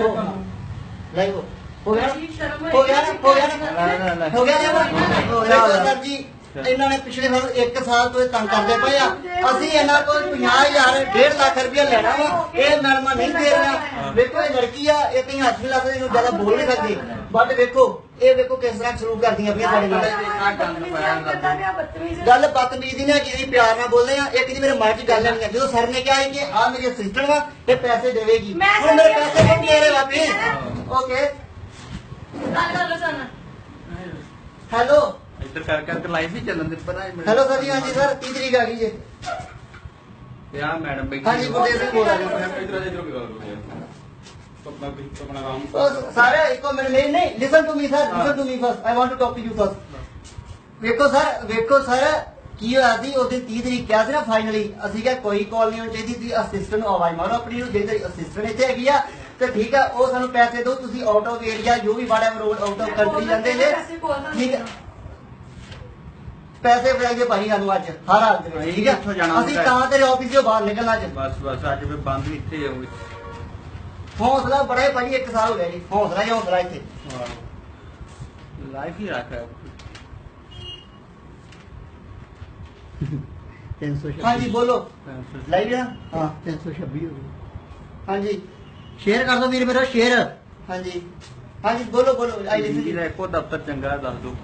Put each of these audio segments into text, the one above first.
Live ਹੋ ਗਿਆ ਜੀ, ਸ਼ਰਮ ਹੋ ਗਿਆ ਨਾ? ਹੋ ਗਿਆ ਨਾ? ਲੈ, ਲੈ, ਇਹਨਾਂ ਨੇ ਪਿਛਲੇ ਸਾਲ 1 ਸਾਲ ਤੋਂ ਇਹ ਤੰਗ ਕਰਦੇ ਪਏ ਆ। ਅਸੀਂ ਇਹਨਾਂ ਕੋਲ 50000 1.5 ਲੱਖ ਰੁਪਇਆ ਲੈਣਾ ਵਾ। ਇਹ ਮੈਡਮਾਂ ਨਹੀਂ ਦੇ ਰਹੀਆਂ ਵੇਖੋ ਇਹ ਲੜਕੀ ਆ ਇਹ ਕहीं ਹੱਥ ਨਹੀਂ ਲਾ ਸਕਦੀ ਇਹਨੂੰ ਜ਼ਿਆਦਾ ਬੋਲ ਨਹੀਂ ਸਕਦੀ। ਬਟ ਵੇਖੋ ਇਹ ਵੇਖੋ ਕਿਸ ਤਰ੍ਹਾਂ ਸਲੂਕ ਕਰਦੀਆਂ ਪਈਆਂ ਸਾਡੇ ਨਾਲ। ਗੱਲ ਬਦਤਮੀਜ਼ੀ ਨੇ ਜਿਹਦੀ ਪਿਆਰ ਨਾਲ ਬੋਲਦੇ ਆ। ਇੱਕ ਦੀ ਮੇਰੇ ਮਨ 'ਚ ਗੱਲ ਨਹੀਂ ਆ। ਜਦੋਂ ਸਰ ਨੇ ਕਿਹਾ ਕਿ ਆ ਮੇਰੀ ਅਸਿਸਟੈਂਟ ਵਾ ਤੇ ਪੈਸੇ ਦੇਵੇਗੀ। ਹੁਣ ਮੇਰੇ ਪੈਸੇ ਕਿਉਂ ਦੇ ਰਹੇ ਵਾਪੀ ਓਕੇ ਗੱਲ ਕਰ ਲਓ ਸਾਨੂੰ। ਹੈਲੋ ਇੱਧਰ ਕਰ ਕਰਕੇ ਲਾਈਵ ਹੀ ਚੱਲਣ ਦੇ ਪਰ ਹੈਲੋ ਸਰ ਜੀ ਹਾਂਜੀ ਸਰ 30 ਤਰੀਕ ਆ ਗਈ ਜੀ? ਤੇ ਆ ਮੈਡਮ ਬੈਠੀ ਹਾਂਜੀ ਗੁਰਦੇਵ ਸਿੰਘ ਬੋਲ ਰਿਹਾ ਉਹ ਸਾਰੇ ਇੱਕੋ ਮਿੰਟ ਨਹੀਂ ਨਹੀਂ listen to me sir listen to me first I want to talk to you first ਵੇਖੋ ਸਰ ਵੇਖੋ ਸਰ ਕੀ ਹੋਇਆ ਸੀ ਉਸ ਦਿਨ 30 ਤਰੀਕ ਕਿਹਾ ਸੀ ਨਾ ਫਾਈਨਲੀ ਅਸੀਂ ਕਿਹਾ ਕੋਈ ਕਾਲ ਨਹੀਂ ਹੋਣੀ ਚਾਹੀਦੀ ਸੀ ਅਸਿਸਟੈਂਟ ਨੂੰ ਆਵਾਜ਼ ਮਾਰੋ ਆਪਣੀ ਨੂੰ ਜਿਹੜੀ ਅਸਿਸਟੈਂਟ ਇੱਥੇ ਹੈਗੀ ਆ ਤੇ ਠੀਕ ਆ ਉਹ ਸਾਨੂੰ ਪੈਸੇ ਦਿਓ ਤੁਸੀਂ ਆਊਟ ਆਫ ਏਰੀਆ ਜੋ ਵੀ ਰੋਡ ਆਊਟ ਆਫ ਕੰਟਰੀ ਜਾਂਦੇ ਨੇ ਠੀਕ ਹੈ ਪੈਸੇ ਫੜਾਈਏ ਭਾਈ ਸਾਨੂੰ ਅੱਜ ਹਰ ਹਾਲ ਦੇ ਵਿੱਚ ਠੀਕ ਹੈ? ਇੱਥੋਂ ਜਾਣਾ ਅਸੀਂ ਹੁੰਦਾ? ਹੈ। ਤਾਂ ਤੇਰੇ ਆਫਿਸ ਤੋਂ ਬਾਹਰ ਨਿਕਲਣਾ ਅੱਜ। ਬਸ ਬਸ ਅੱਜ ਵੀ ਬੰਦ ਵੀ ਇੱਥੇ ਹੋਊਗੀ। ਹੌਸਲਾ ਬੜਾ ਹੈ ਭਾਜੀ 1 ਸਾਲ ਹੋ ਗਿਆ ਜੀ ਹੌਸਲਾ ਹੀ ਹੌਸਲਾ ਇੱਥੇ। ਲਾਈਵ ਹੀ ਰੱਖਿਆ ਹਾਂਜੀ ਬੋਲੋ। ਲਾਈਵ ਆ ਹਾਂ 326 ਹੋ ਗਈ। ਹਾਂਜੀ। ਸ਼ੇਅਰ ਕਰ ਦਿਓ ਵੀਰ ਮੇਰਾ ਸ਼ੇਅਰ ਹਾਂਜੀ। ਹਾਂਜੀ ਬੋਲੋ ਬੋਲੋ ਆਈ ਲਿਸਨ ਜੀ ਦਾ ਇੱਕੋ ਦਫ਼ਤਰ ਚੰਗਾ ਦੱਸ ਦਿਓ।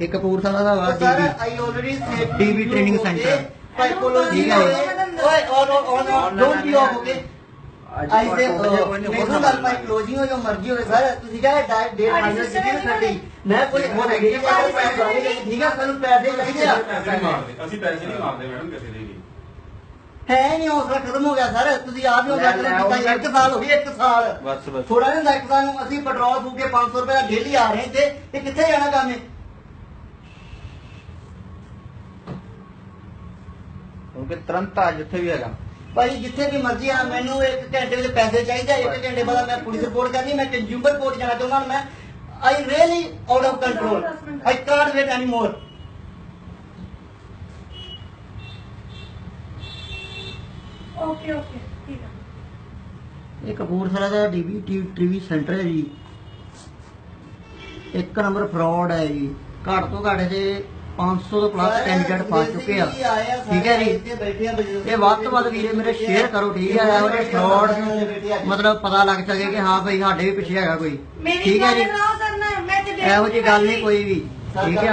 ਇਹ ਕਪੂਰਥਲਾ ਦਾ ਵਾ sir, I already said DB center। Psychology ਠੀਕ ਹੈ ਹੈ। ਓਏ on on don't be off okay I say ਮੈਨੂੰ ਗੱਲ ਪਾਈ ਕਲੋਜ਼ਿੰਗ ਹੋ ਜੋ ਮਰਜ਼ੀ ਹੋਵੇ ਸਰ। ਤੁਸੀਂ ਕਹੇ ਡਾਇਟ ਡੇਟ ਫਾਈਨਲ ਕੀਤੀ ਨਾ ਸਾਡੀ। ਮੈਂ ਕੋਈ ਹੋਰ ਨਹੀਂ ਠੀਕ ਹੈ ਸਾਨੂੰ ਪੈਸੇ ਚਾਹੀਦੇ ਆ। ਅਸੀਂ ਪੈਸੇ ਨਹੀਂ ਮਾਰਦੇ ਮੈਡਮ ਕਿਸੇ ਦੇ ਵੀ। ਹੈ ਨਹੀਂ ਹੌਸਲਾ ਖਤਮ ਹੋ ਗਿਆ ਸਰ। ਤੁਸੀਂ ਆਪ ਹੀ ਲੈ, ਖਤਮ ਕੀਤਾ ਇੱਕ ਸਾਲ ਹੋ ਗਿਆ ਇੱਕ ਸਾਲ। ਬਸ ਬਸ। ਥੋੜਾ ਜਿਹਾ ਇੱਕ ਸਾਲ ਨੂੰ ਅਸੀਂ ਪੈਟਰੋਲ ਫੂਕ ਕੇ 500 ਰੁਪਏ ਦਾ ਡੇਲੀ ਆ ਰਹੇ ਤੇ ਇਹ ਕਿੱਥੇ ਜਾਣਾ ਕੰਮ ਹੈ ਕਿਉਂਕਿ ਤੁਰੰਤ ਆ ਜਿੱਥੇ ਵੀ ਹੈਗਾ। ਭਾਈ ਜਿੱਥੇ ਵੀ ਮਰਜ਼ੀ ਆ ਮੈਨੂੰ ਇੱਕ ਘੰਟੇ ਵਿੱਚ ਪੈਸੇ ਚਾਹੀਦੇ ਆ, ਇੱਕ ਘੰਟੇ ਬਾਅਦ ਮੈਂ ਪੁਲਿਸ ਰਿਪੋਰਟ ਕਰਨੀ ਮੈਂ ਕੰਜ਼ਿਊਮਰ ਕੋਰਟ ਜਾਣਾ ਚਾਹੁੰਦਾ ਮੈਂ I really out of control I can't wait any more okay okay ਠੀਕ ਇਹ ਕਪੂਰਥਲਾ ਦਾ ਡੀਬੀ ਟੀਵੀ ਸੈਂਟਰ ਹੈ ਜੀ। ਇੱਕ ਨੰਬਰ ਫਰਾਡ ਹੈ ਜੀ। ਘੱਟ ਤੋਂ ਘੱਟ ਜੇ 500 ਤੋਂ ਪਲੱਸ ਕੈਂਡੀਡੇਟ ਫਸ ਚੁੱਕੇ ਆ। ਠੀਕ ਹੈ ਜੀ? ਇਹ ਵੱਧ ਤੋਂ ਵੱਧ ਵੀਰੇ ਮੇਰੇ ਸ਼ੇਅਰ ਕਰੋ ਠੀਕ ਹੈ? ਇਹੋ ਜਿਹੇ ਫਰਾਡ ਨੂੰ ਮਤਲਬ ਪਤਾ ਲੱਗ ਸਕੇ ਕਿ ਹਾਂ ਭਾਈ ਸਾਡੇ ਵੀ ਪਿੱਛੇ ਹੈਗਾ ਕੋਈ। ਠੀਕ ਹੈ ਜੀ? ਇਹੋ ਜਿਹੀ ਗੱਲ ਨਹੀਂ ਕੋਈ ਵੀ। ਠੀਕ ਹੈ?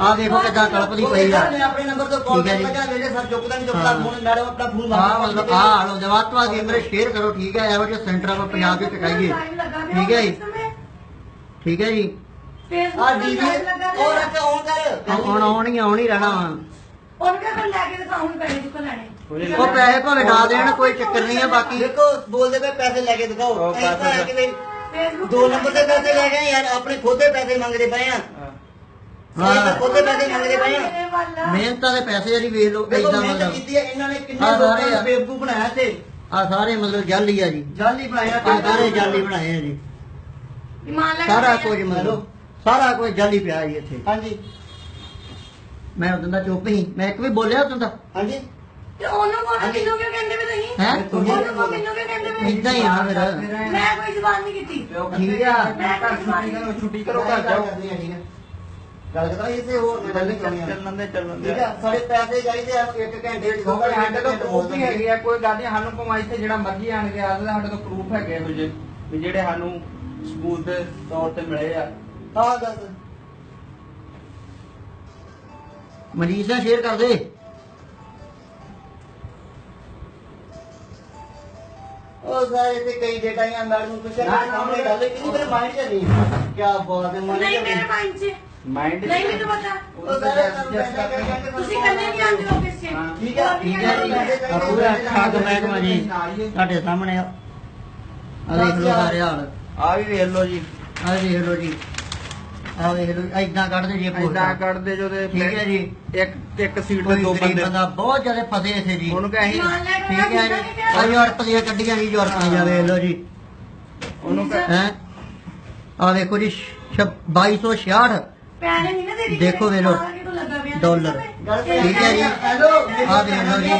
ਆਹ ਦੇਖੋ ਕਿੱਦਾਂ ਕਲਪਦੀ ਪਈ ਆ। ਮੈਂ ਆਪਣੇ ਨੰਬਰ ਤੋਂ ਕਾਲ ਮੇਰੇ ਸਰ ਚੁੱਕਦਾ ਨਹੀਂ ਚੁੱਕਦਾ। ਫੋਨ ਮੈਡਮ ਆਪਣਾ ਫੋਨ ਹਾਂ ਮਤਲਬ ਆਹ ਹਾਲ ਹੋ ਜਾ ਮੇਰੇ ਸ਼ੇਅਰ ਕਰੋ ਠੀਕ ਹੈ? ਇਹੋ ਜਿਹੇ ਸੈਂਟਰ ਆਪਾਂ ਪੰਜਾਬ ਵਿੱਚ ਚਕਾਈਏ ਠੀਕ ਹੈ ਜੀ? ਠੀਕ ਹੈ ਜੀ? ਆ ਡੀਵੀ ਉਹ ਰੱਖ ਔਨ ਕਰ। ਹੁਣ ਆਉਣੀ ਆਉਣੀ ਰਹਿਣਾ। ਵਾ ਉਹਨਾਂ ਕੋਲ ਲੈ ਕੇ ਦਿਖਾਉਣ ਪੈਣੇ ਜਿੱਕੋ ਲੈਣੇ? ਉਹ ਪੈਸੇ ਭਾਵੇਂ ਨਾ ਦੇਣ ਕੋਈ ਚੱਕਰ ਨਹੀਂ ਹੈ ਬਾਕੀ ਦੇਖੋ ਬੋਲਦੇ ਪਏ ਪੈਸੇ ਲੈ ਕੇ ਦਿਖਾਓ। ਉਹ ਐਂ ਤਾਂ ਹੈ ਕਿ ਵੀ ਫੇਸਬੁੱਕ ਦੋ ਨੰਬਰ ਦੇ ਪੈਸੇ ਲੈ ਗਏ ਯਾਰ ਆਪਣੇ ਖੁਦ ਦੇ ਪੈਸੇ ਮੰਗਦੇ ਪਏ ਆ। ਹਾਂ। ਹਾਂ ਖੁਦ ਦੇ ਪੈਸੇ ਮੰਗਦੇ ਪਏ ਆ। ਮਿਹਨਤਾਂ ਦੇ ਪੈਸੇ ਜਿਹੜੀ ਵੇਖ ਦੇਖੋ ਇਦਾਂ ਮਤਲਬ। ਕੀਤੀ ਹੈ ਇਹਨਾਂ ਨੇ ਕਿੰਨੇ ਲੋਕਾਂ ਸਾਰੇ ਨੂੰ ਬਣਾਇਆ ਤੇ। ਆ ਸਾਰੇ ਮਤਲਬ ਜਾਲੀ ਆ ਜੀ। ਜਾਲੀ ਬਣਾਇਆ ਆ ਸਾਰੇ ਜਾਲੀ ਬਣਾਏ ਆ ਜੀ। ਲੈ ਸਾਰਾ। ਕੁਝ ਮਤਲਬ। ਸਾਰਾ ਕੁਝ ਜਾਲੀ ਪਿਆ ਜੀ ਇੱਥੇ। ਹਾਂਜੀ। ਮੈਂ ਉਦੋਂ ਦਾ ਚੁੱਪ ਹੀ ਮੈਂ ਇੱਕ ਵੀ ਬੋਲਿਆ ਉਦੋਂ ਦਾ ਹਾਂਜੀ। ਤੇ ਉਹਨੂੰ ਕਿਉਂ ਕਹਿੰਦੇ ਵੀ ਤੁਸੀਂ? ਹੈਂ? ਉਹਨੂੰ ਕੋਲ ਮੈਨੂੰ ਕਿਉਂ ਕਹਿੰਦੇ ਵੀ? ਇਦਾਂ ਹੀ ਆ ਫਿਰ। ਮੈਂ ਕੋਈ ਜ਼ਬਾਨ ਨਹੀਂ ਕੀਤੀ। ਠੀਕ ਆ। ਮੈਂ ਕੋਈ ਜ਼ਬਾਨ ਨਹੀਂ ਕੀਤੀ ਛੁੱਟੀ ਕਰੋ ਘਰ ਜਾਓ। ਗੱਲ ਕਰਦਾ ਇਸੇ ਹੋਰ ਮੈਂ ਗੱਲ ਨਹੀਂ ਕਰਨੀ ਚੱਲਣ ਦੇ ਚੱਲਣ ਦੇ। ਠੀਕ ਆ। ਸਾਡੇ ਪੈਸੇ ਚਾਹੀਦੇ ਆ ਇੱਕ ਘੰਟੇ ਵਿੱਚ ਕਿਉਂਕਿ ਸਾਡੇ ਕੋਲ ਪ੍ਰੂਫ ਹੀ ਹੈਗੇ ਆ ਕੋਈ ਗੱਲ ਨਹੀਂ। ਸਾਨੂੰ ਕਮਾਈ ਤੇ ਜਿਹੜਾ ਮਰਜ਼ੀ ਆਣ ਕੇ ਆਦਾ ਸਾਡੇ ਕੋਲ ਪ੍ਰੂਫ ਹੈਗੇ ਇਹੋ ਜਿਹੇ ਵੀ ਜਿਹੜੇ ਸਾਨੂੰ ਸਬੂਤ ਦੇ ਤੌਰ ਤੇ ਮਿਲੇ ਆ। ਹਾਂ ਦੱਸ। ਮਨੀਸ਼ਾ ਸ਼ੇਅਰ ਕਰ ਦੇ। ਉਹ ਸਾਰੇ ਤੇ ਕਈ ਡੇਟਾਈਆਂ ਮੈਡਮ ਨੂੰ ਪੁੱਛਿਆ ਮੇਰੇ ਸਾਹਮਣੇ ਗੱਲ ਕਿੰਨੀ ਮੇਰੇ ਮਾਈਂਡ 'ਚ ਨਹੀਂ? ਕੀ ਬਾਤ ਹੈ ਮਾਈਂਡ 'ਚ ਨਹੀਂ ਮੇਰੇ ਮਾਈਂਡ 'ਚ। ਮਾਈਂਡ ਨਹੀਂ ਮੈਨੂੰ ਪਤਾ। ਉਹ ਸਾਰੇ ਤੁਹਾਨੂੰ ਪੈਸੇ ਕਹਿੰਦੇ ਤੁਸੀਂ ਕੱਲੇ ਨਹੀਂ ਆਉਂਦੇ ਆਫਿਸ 'ਚ? ਹਾਂ। ਠੀਕ ਆ, ਠੀਕ ਹੈ ਜੀ ਆ। ਪੂਰਾ ਖਾਦ ਮਹਿਕਮਾ ਜੀ। ਤੁਹਾਡੇ ਸਾਹਮਣੇ ਆ। ਆਹ ਦੇਖ ਲਓ ਸਾਰੇ ਹਾਲ। ਆ ਵੀ ਵੇਖ ਲਓ ਜੀ। ਆਹ ਦੇਖ ਲਓ ਜੀ। ਆਹ ਦੇਖ ਲਓ ਐਦਾਂ ਕੱਢਦੇ ਜੇ ਇਦਾਂ ਪੋਸਟਾਂ ਕੱਢਦੇ ਜੋ ਤੇ ਠੀਕ ਹੈ ਜੀ। ਇੱਕ ਇੱਕ ਸੀਟ ਤੇ ਕੋਈ ਦੋ ਗਰੀਬ ਬੰਦੇ। ਬੰਦਾ ਬਹੁਤ ਜ਼ਿਆਦਾ ਫਸੇ ਇੱਥੇ ਜੀ। ਉਹਨੂੰ ਕਹੇ ਇਮਾਨ ਲੈ ਕੇ ਠੀਕ ਹੈ ਜੀ। ਆ ਯੂਰਪ ਦੀਆਂ ਗੱਡੀਆਂ ਜੀ ਯੂਰਪ ਦੀਆਂ ਵੇਖ ਲਓ ਜੀ। ਉਹਨੂੰ ਕਹੇ ਹੈ? ਆ ਵੇਖੋ ਜੀ 2266 ਪੈਸੇ ਨਹੀਂ ਨਾ ਦੇ ਦੇਖੋ ਵੇਖ ਲਓ। ਡਾਲਰ। ਠੀਕ ਹੈ ਜੀ। ਹੈਲੋ ਆ ਦੇਖ ਲਓ ਜੀ।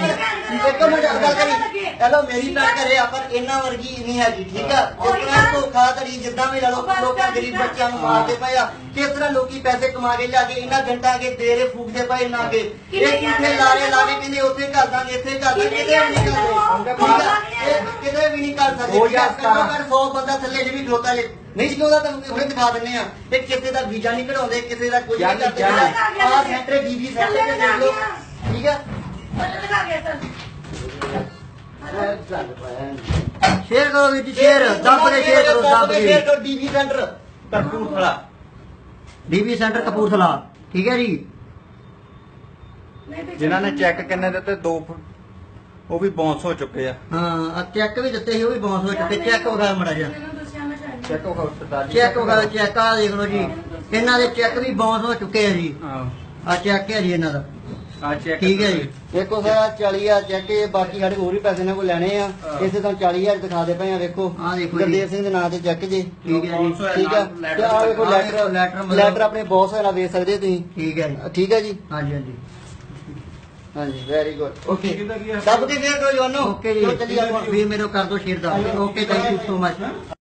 ਇੱਕ ਮਿੰਟ ਗੱਲ ਕਰੀ। ਚਲੋ ਮੇਰੀ ਤਾਂ ਕਰੇ ਆ ਪਰ ਇਹਨਾਂ ਵਰਗੀ ਨਹੀਂ ਹੈਗੀ ਠੀਕ ਆ ਜਿਸ ਤਰ੍ਹਾਂ ਧੋਖਾਧੜੀ ਜਿੱਦਾਂ ਵੀ ਲਾ ਲਓ ਲੋਕਾਂ ਗਰੀਬ ਬੱਚਿਆਂ ਨੂੰ ਮਾਰਦੇ ਪਏ ਆ। ਕਿਸ ਤਰ੍ਹਾਂ ਲੋਕੀ ਪੈਸੇ ਕਮਾ ਕੇ ਲਿਆ ਕੇ ਇਹਨਾਂ ਘੰਟਾ ਕੇ ਦੇਰੇ ਫੂਕਦੇ ਪਏ ਨਾ ਕੇ ਇਹ ਕਿੱਥੇ ਲਾਰੇ ਲਾ ਕੇ ਕਹਿੰਦੇ ਉੱਥੇ ਕਰ ਦਾਂਗੇ ਇੱਥੇ ਕਰ ਦਾਂਗੇ ਕਿਤੇ ਵੀ ਨਹੀਂ ਆ? ਇਹ ਕਿਤੇ ਵੀ ਨਹੀਂ ਕਰ ਸਕਦੇ। ਠੀਕ ਆ? ਘੱਟੋ ਘੱਟ 100 ਬੰਦਾ ਥੱਲੇ ਜਿਵੇਂ ਖਲੋਤਾ ਜੇ। ਨਹੀਂ ਜਿਉਂਦਾ ਤਾਂ ਹੁਣੇ ਦਿਖਾ ਦਿੰਨੇ ਆ ਇਹ ਕਿਸੇ ਦਾ ਵੀਜ਼ਾ ਨਹੀਂ ਕਢਾਉਂਦੇ ਕਿਸੇ ਦਾ ਕੁਝ ਨਹੀਂ ਕਰਦੇ। ਆਹ ਸੈਂਟਰ ਡੀਬੀ ਸੈਂਟਰ ਤੇ ਦੇਖ ਲਓ। ਠੀਕ ਆ ਪਤਾ ਲਗਾ ਗਿਆ ਸਰ। ਸ਼ੇਅਰ ਕਰੋ ਵੀਰ ਜੀ ਸ਼ੇਅਰ ਦੱਬ ਕੇ ਸ਼ੇਅਰ ਕਰੋ ਦੱਬ ਕੇ ਸ਼ੇਅਰ ਕਰੋ DB centre Kapurthala DB centre Kapurthala. ਠੀਕ ਹੈ ਜੀ? ਜਿਨ੍ਹਾਂ ਨੇ ਚੈੱਕ ਕਿੰਨੇ ਦਿੱਤੇ? ਦੋ ਉਹ ਵੀ ਬਾਉਂਸ ਹੋ ਚੁੱਕੇ ਆ। ਹਾਂ ਆ ਚੈੱਕ ਵੀ ਦਿੱਤੇ ਸੀ ਉਹ ਵੀ ਬਾਉਂਸ ਹੋ ਚੁੱਕੇ। ਚੈੱਕ ਵਿਖਾਓ ਮੜਾ ਸ਼ਾਇਦ ਚੈੱਕ ਹੋ ਸਰਦਾਰ ਜੀ। ਚੈੱਕ ਵਿਖਾਓ ਚੈੱਕ ਆ ਦੇਖ ਲਓ ਜੀ। ਇਹਨਾਂ ਦੇ ਚੈੱਕ ਵੀ ਬਾਉਂਸ ਹੋ ਚੁੱਕੇ ਆ ਜੀ। ਹਾਂ। ਆ ਚੈੱਕ ਹੈ ਜੀ ਇਹਨਾਂ ਦਾ। ਆ ਚੈੱਕ ਠੀਕ ਹੈ ਜੀ। ਦੇਖੋ ਸਰ 40000 ਚੈੱਕ ਇਹ ਬਾਕੀ ਸਾਡੇ ਹੋਰ ਵੀ ਪੈਸੇ ਇਹਨਾਂ ਕੋਲ ਲੈਣੇ ਆ। ਹਾਂ। ਇਸੇ ਤੋਂ 40000 ਦਿਖਾ ਦੇ ਪਏ ਆ ਵੇਖੋ। ਗੁਰਦੇਵ ਸਿੰਘ ਦੇ ਨਾਂ ਤੇ ਚੈੱਕ ਜੀ। ਠੀਕ ਹੈ ਜੀ। ਠੀਕ ਲੈਟਰ ਤੇ ਆ ਵੇਖੋ ਲੈਟਰ ਵੇਖੋ ਲੈਟਰ ਆਪਣੇ ਬੌਸ ਨਾਲ ਵੇਚ ਸਕਦੇ ਤੁਸੀਂ। ਠੀਕ ਹੈ ਜੀ। ਠੀਕ ਹੈ ਜੀ। ਹਾਂਜੀ ਹਾਂਜੀ। ਹਾਂਜੀ ਵੈਰੀ ਗੁੱਡ ਓਕੇ ਹੈ ਦੱਬ ਕੇ ਸ਼ੇਅਰ ਕਰੋ ਜਵਾਨੋ। ਓਕੇ ਜੀ। ਚਲੋ ਚੱਲੀਏ ਆਪਾਂ। ਵੀਰ ਮੇਰੇ ਕਰ ਦਿਓ share the. Okay thank you so much